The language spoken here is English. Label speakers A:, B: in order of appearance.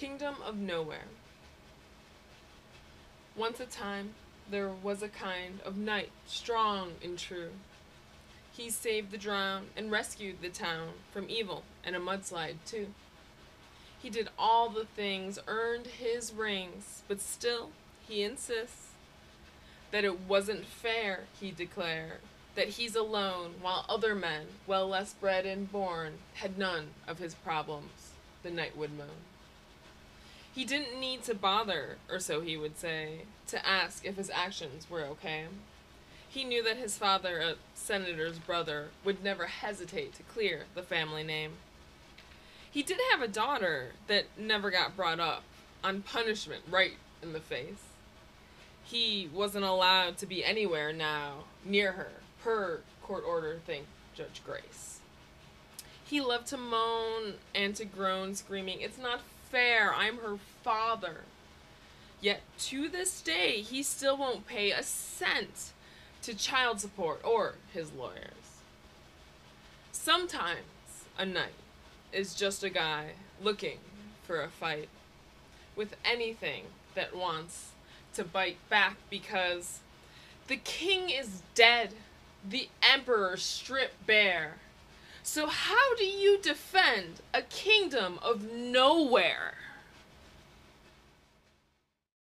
A: Kingdom of Nowhere. Once a time, there was a kind of knight, strong and true. He saved the drowned and rescued the town from evil and a mudslide, too. He did all the things, earned his rings, but still he insists that it wasn't fair, he declared, that he's alone while other men, well less bred and born, had none of his problems, the knight would moan. He didn't need to bother, or so he would say, to ask if his actions were okay. He knew that his father, a senator's brother, would never hesitate to clear the family name. He did have a daughter that never got brought up, on punishment right in the face. He wasn't allowed to be anywhere now near her, per court order, thank Judge Grace. He loved to moan and to groan, screaming, It's not fair, I'm her father. Yet to this day, he still won't pay a cent to child support or his lawyers. Sometimes a knight is just a guy looking for a fight with anything that wants to bite back because the king is dead, the emperor stripped bare. So, how do you defend a kingdom of nowhere?